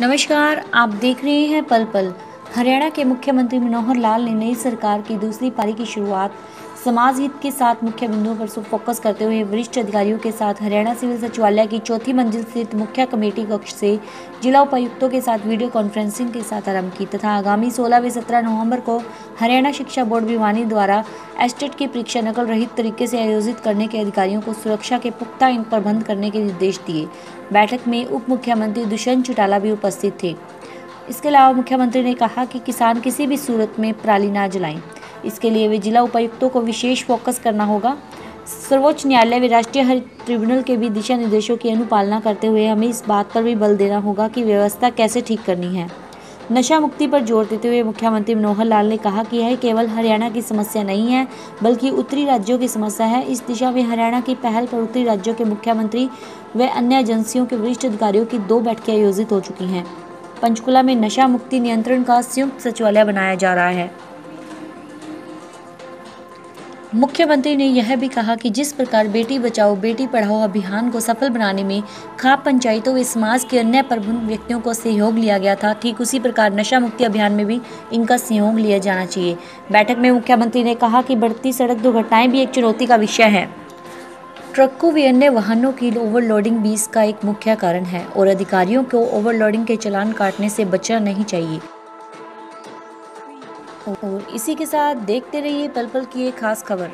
नमस्कार, आप देख रहे हैं पल पल। हरियाणा के मुख्यमंत्री मनोहर लाल ने नई सरकार की दूसरी पारी की शुरुआत समाज हित के साथ मुख्य बिंदुओं पर फोकस करते हुए वरिष्ठ अधिकारियों के साथ हरियाणा सिविल सचिवालय की चौथी मंजिल स्थित मुख्य कमेटी कक्ष से जिला उपायुक्तों के साथ वीडियो कॉन्फ्रेंसिंग के साथ आरंभ की तथा आगामी 16 व 17 नवंबर को हरियाणा शिक्षा बोर्ड भिवानी द्वारा एस्टेट की परीक्षा नकल रहित तरीके से आयोजित करने के अधिकारियों को सुरक्षा के पुख्ता इन प्रबंध करने के निर्देश दिए। बैठक में उप मुख्यमंत्री दुष्यंत चौटाला भी उपस्थित थे। इसके अलावा मुख्यमंत्री ने कहा कि किसान किसी भी सूरत में पराली ना जलाएँ। इसके लिए वे जिला उपायुक्तों को विशेष फोकस करना होगा। सर्वोच्च न्यायालय व राष्ट्रीय हरित ट्रिब्यूनल के भी दिशा निर्देशों की अनुपालना करते हुए हमें इस बात पर भी बल देना होगा कि व्यवस्था कैसे ठीक करनी है। नशा मुक्ति पर ज़ोर देते हुए मुख्यमंत्री मनोहर लाल ने कहा कि यह केवल हरियाणा की समस्या नहीं है, बल्कि उत्तरी राज्यों की समस्या है। इस दिशा में हरियाणा की पहल पर उत्तरी राज्यों के मुख्यमंत्री व अन्य एजेंसियों के वरिष्ठ अधिकारियों की दो बैठकें आयोजित हो चुकी हैं। पंचकुला में नशा मुक्ति नियंत्रण का संयुक्त सचिवालय बनाया जा रहा है। मुख्यमंत्री ने यह भी कहा कि जिस प्रकार बेटी बचाओ, बेटी पढ़ाओ अभियान को सफल बनाने में खाप पंचायतों व समाज के अन्य प्रबुद्ध व्यक्तियों को सहयोग लिया गया था, ठीक उसी प्रकार नशा मुक्ति अभियान में भी इनका सहयोग लिया जाना चाहिए। बैठक में मुख्यमंत्री ने कहा कि बढ़ती सड़क दुर्घटनाएँ भी एक चुनौती का विषय है। ट्रकों व अन्य वाहनों की ओवरलोडिंग भी इसका एक मुख्य कारण है और अधिकारियों को ओवरलोडिंग के चलान काटने से बचना नहीं चाहिए। और इसी के साथ देखते रहिए पल पल की एक खास खबर।